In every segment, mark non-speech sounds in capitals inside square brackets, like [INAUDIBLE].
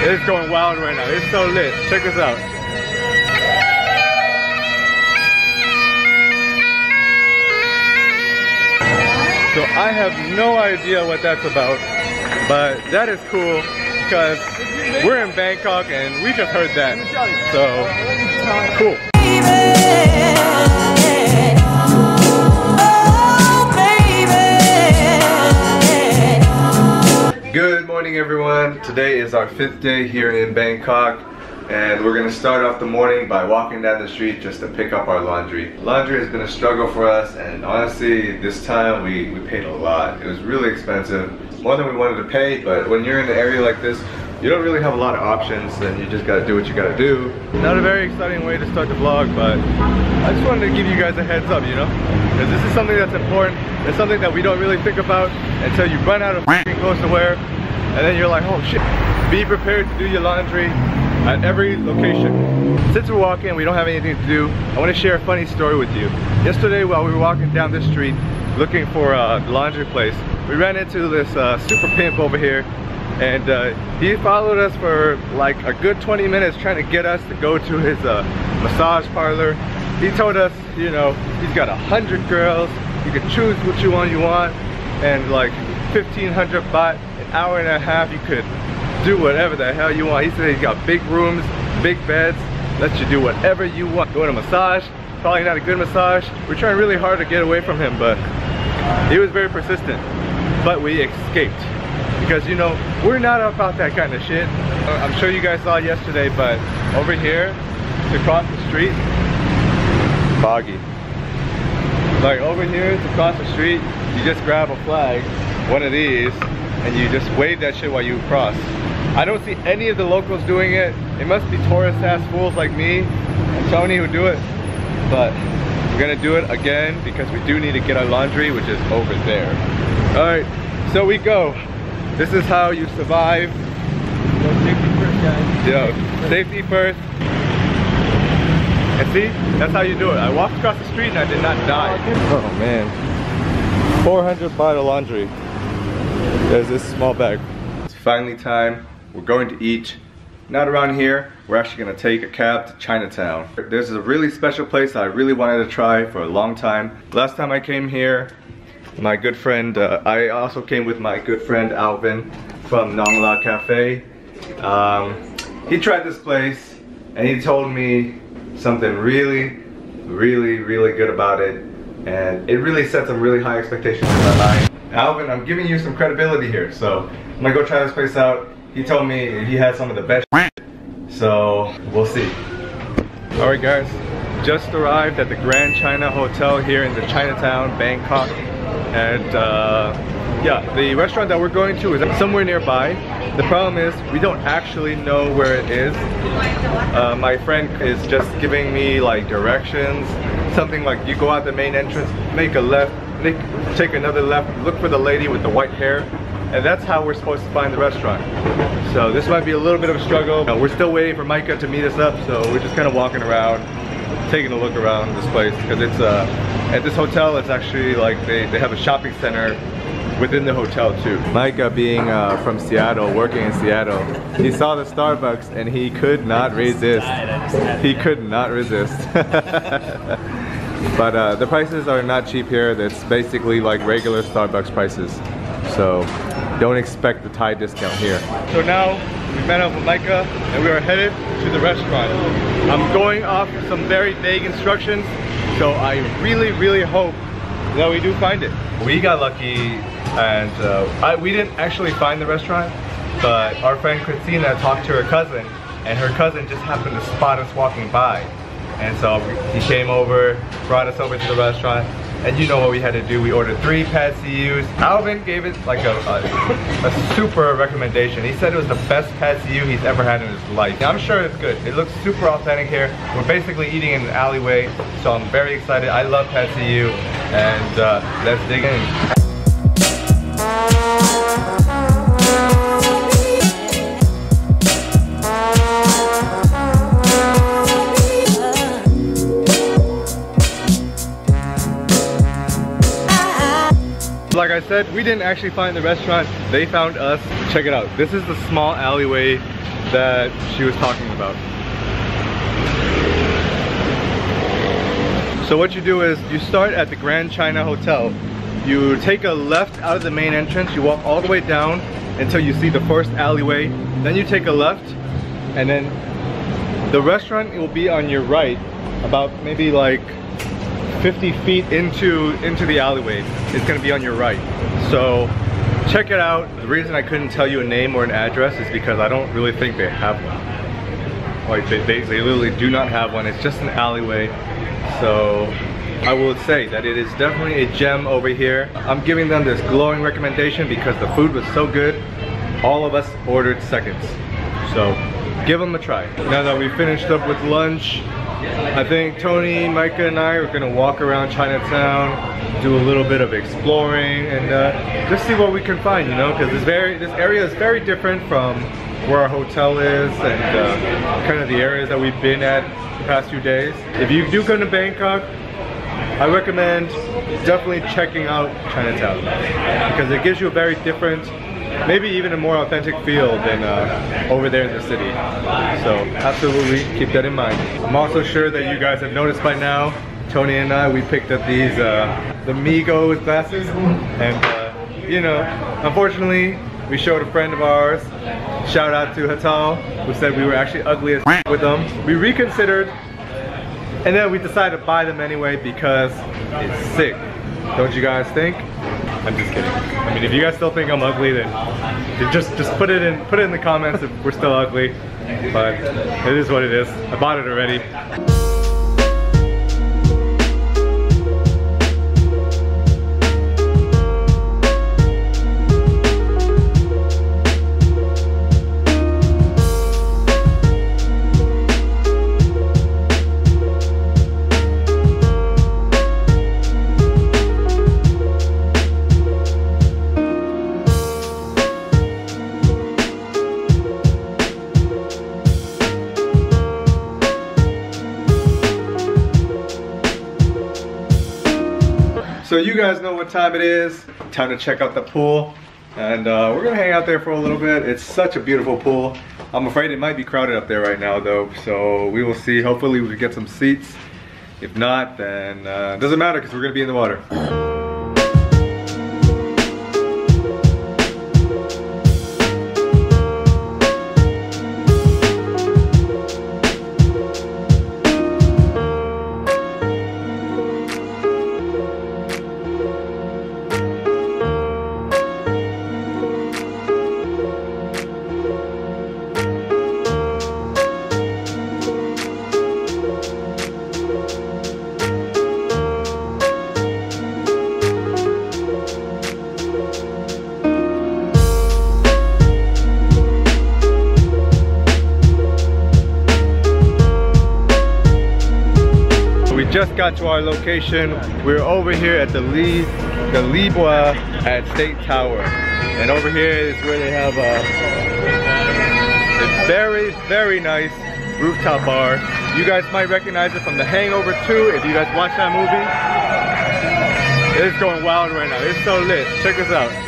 It's going wild right now. It's so lit. Check this out. So I have no idea what that's about, but that is cool because we're in Bangkok and we just heard that. So cool. Morning everyone. Today is our fifth day here in Bangkok and we're gonna start off the morning by walking down the street just to pick up our laundry. Laundry has been a struggle for us and honestly this time we, we paid a lot. It was really expensive, more than we wanted to pay but when you're in an area like this you don't really have a lot of options and you just gotta do what you gotta do. Not a very exciting way to start the vlog but I just wanted to give you guys a heads up you know because this is something that's important. It's something that we don't really think about until you run out of clothes to wear and then you're like, oh shit. Be prepared to do your laundry at every location. Since we're walking, we don't have anything to do, I want to share a funny story with you. Yesterday while we were walking down this street looking for a laundry place, we ran into this uh, super pimp over here and uh, he followed us for like a good 20 minutes trying to get us to go to his uh, massage parlor. He told us, you know, he's got a hundred girls, you can choose you want you want, and like 1500 baht, hour and a half, you could do whatever the hell you want. He said he's got big rooms, big beds, lets you do whatever you want. Go to massage, probably not a good massage. We're trying really hard to get away from him, but he was very persistent. But we escaped because you know we're not about that kind of shit uh, i'm sure you guys saw yesterday but over here to cross the street foggy like over here to cross the street you just grab a flag one of these and you just wave that shit while you cross i don't see any of the locals doing it it must be tourist ass fools like me and tony who do it but we're gonna do it again because we do need to get our laundry which is over there all right so we go this is how you survive. safety first, guys. Yo, safety first. And see, that's how you do it. I walked across the street and I did not die. Oh man. 400 baht of laundry. There's this small bag. It's finally time. We're going to eat. Not around here. We're actually gonna take a cab to Chinatown. There's a really special place I really wanted to try for a long time. Last time I came here, my good friend, uh, I also came with my good friend Alvin from Nong La Cafe. Um, he tried this place and he told me something really, really, really good about it. And it really set some really high expectations in my mind. Alvin, I'm giving you some credibility here. So I'm gonna go try this place out. He told me he had some of the best So we'll see. All right guys, just arrived at the Grand China Hotel here in the Chinatown, Bangkok. And uh, yeah the restaurant that we're going to is somewhere nearby. The problem is we don't actually know where it is. Uh, my friend is just giving me like directions. Something like you go out the main entrance make a left make, take another left look for the lady with the white hair and that's how we're supposed to find the restaurant so this might be a little bit of a struggle uh, we're still waiting for Micah to meet us up so we're just kind of walking around taking a look around this place because it's uh at this hotel it's actually like they, they have a shopping center within the hotel too. Micah being uh, from Seattle, working in Seattle, he saw the Starbucks and he could not resist. He could not resist. [LAUGHS] but uh, the prices are not cheap here. That's basically like regular Starbucks prices. So don't expect the Thai discount here. So now we met up with Micah and we are headed to the restaurant. I'm going off some very vague instructions, so I really, really hope that we do find it. We got lucky and uh, I, we didn't actually find the restaurant, but our friend Christina talked to her cousin and her cousin just happened to spot us walking by. And so he came over, brought us over to the restaurant, and you know what we had to do. We ordered three pad ews. Alvin gave it like a, a, a, super recommendation. He said it was the best pad ew he's ever had in his life. I'm sure it's good. It looks super authentic here. We're basically eating in an alleyway, so I'm very excited. I love pad ew, and uh, let's dig in. Like I said, we didn't actually find the restaurant. They found us. Check it out. This is the small alleyway that she was talking about. So what you do is you start at the Grand China Hotel. You take a left out of the main entrance, you walk all the way down until you see the first alleyway. Then you take a left and then the restaurant will be on your right about maybe like 50 feet into into the alleyway. It's gonna be on your right. So check it out. The reason I couldn't tell you a name or an address is because I don't really think they have one. Like they, they, they literally do not have one. It's just an alleyway. So I will say that it is definitely a gem over here. I'm giving them this glowing recommendation because the food was so good. All of us ordered seconds. So give them a try. Now that we finished up with lunch, I think Tony, Micah, and I are gonna walk around Chinatown, do a little bit of exploring, and uh, just see what we can find, you know, because this very this area is very different from where our hotel is and uh, kind of the areas that we've been at the past few days. If you do come to Bangkok, I recommend definitely checking out Chinatown because it gives you a very different maybe even a more authentic feel than uh, over there in the city. So absolutely keep that in mind. I'm also sure that you guys have noticed by now, Tony and I, we picked up these, uh, the Migos glasses. And uh, you know, unfortunately, we showed a friend of ours, shout out to Hatal, who said we were actually ugly as [LAUGHS] with them. We reconsidered, and then we decided to buy them anyway because it's sick. Don't you guys think? I'm just kidding. I mean, if you guys still think I'm ugly, then just just put it in put it in the comments if we're still ugly. But it is what it is. I bought it already. So you guys know what time it is. Time to check out the pool. And uh, we're gonna hang out there for a little bit. It's such a beautiful pool. I'm afraid it might be crowded up there right now though. So we will see. Hopefully we get some seats. If not, then uh, doesn't matter because we're gonna be in the water. Just got to our location. We're over here at the Li, the Lebua at State Tower. And over here is where they have a, a very, very nice rooftop bar. You guys might recognize it from The Hangover 2 if you guys watch that movie. It's going wild right now. It's so lit. Check this out.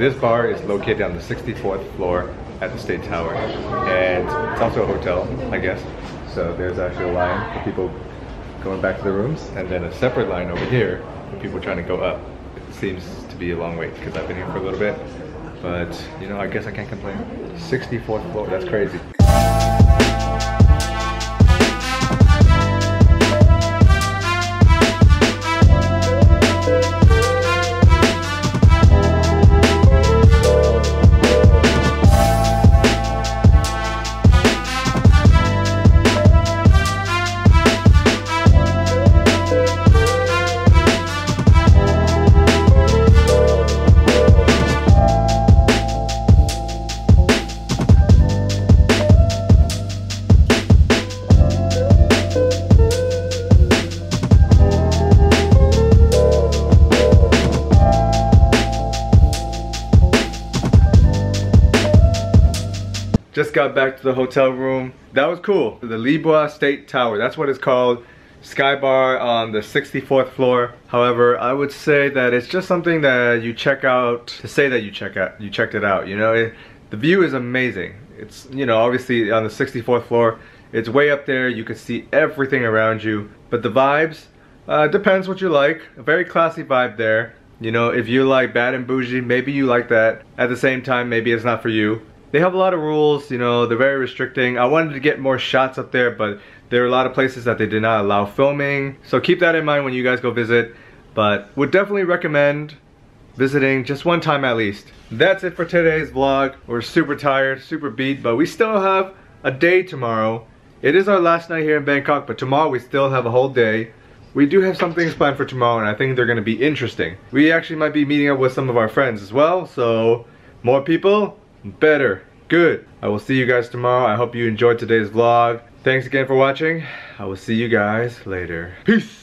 This bar is located on the 64th floor at the State Tower. And it's also a hotel, I guess. So there's actually a line for people going back to their rooms, and then a separate line over here for people trying to go up. It seems to be a long wait because I've been here for a little bit. But, you know, I guess I can't complain. 64th floor, that's crazy. Just got back to the hotel room. That was cool. The Lebua State Tower, that's what it's called. Sky Bar on the 64th floor. However, I would say that it's just something that you check out to say that you check out, you checked it out. You know, it, the view is amazing. It's you know obviously on the 64th floor. It's way up there. You can see everything around you. But the vibes uh, depends what you like. A very classy vibe there. You know, if you like bad and bougie, maybe you like that. At the same time, maybe it's not for you. They have a lot of rules, you know, they're very restricting. I wanted to get more shots up there, but there are a lot of places that they did not allow filming. So keep that in mind when you guys go visit. But would definitely recommend visiting just one time at least. That's it for today's vlog. We're super tired, super beat, but we still have a day tomorrow. It is our last night here in Bangkok, but tomorrow we still have a whole day. We do have some things planned for tomorrow and I think they're gonna be interesting. We actually might be meeting up with some of our friends as well, so more people, better. Good. I will see you guys tomorrow. I hope you enjoyed today's vlog. Thanks again for watching. I will see you guys later. Peace!